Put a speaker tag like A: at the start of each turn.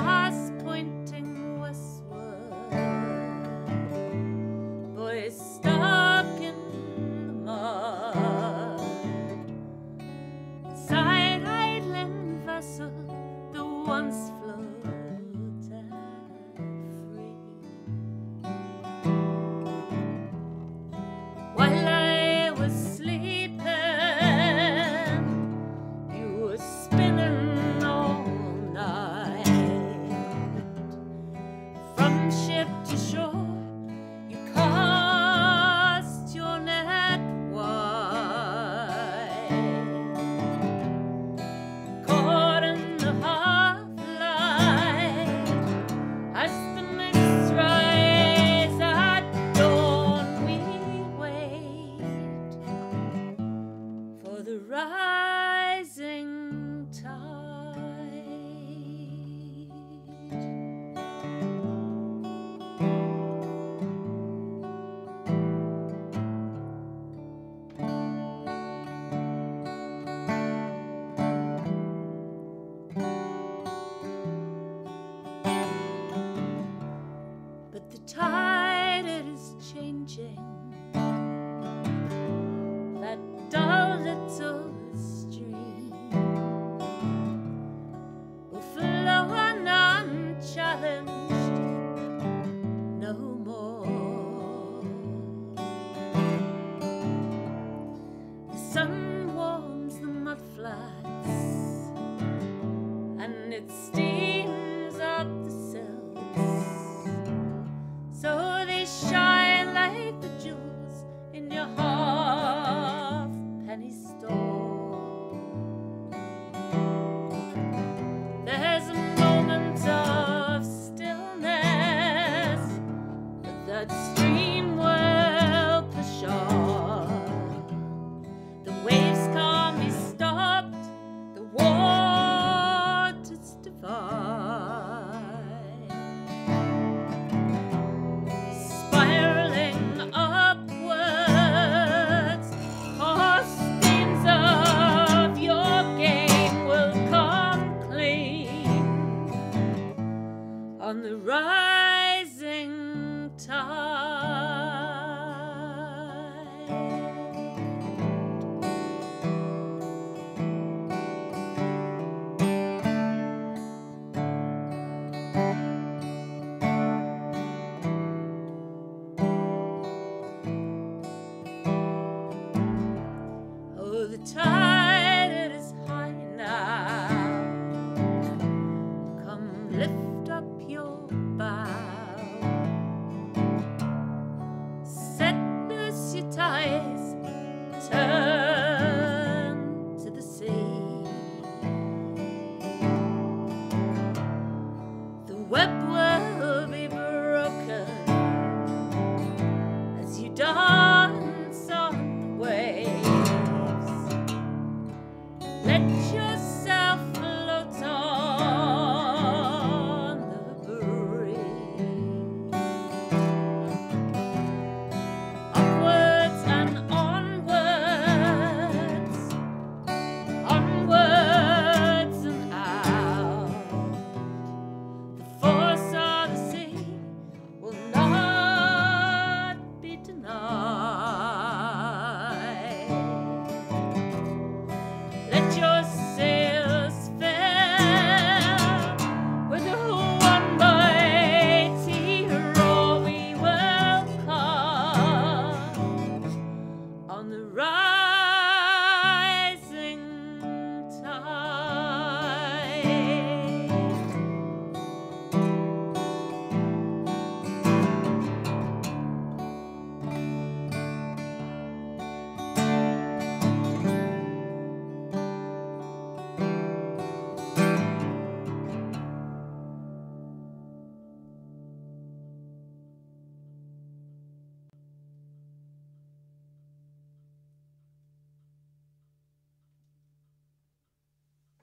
A: bus pointing westward. Boys stuck in the mud. Side island vessel, the once. Sun warms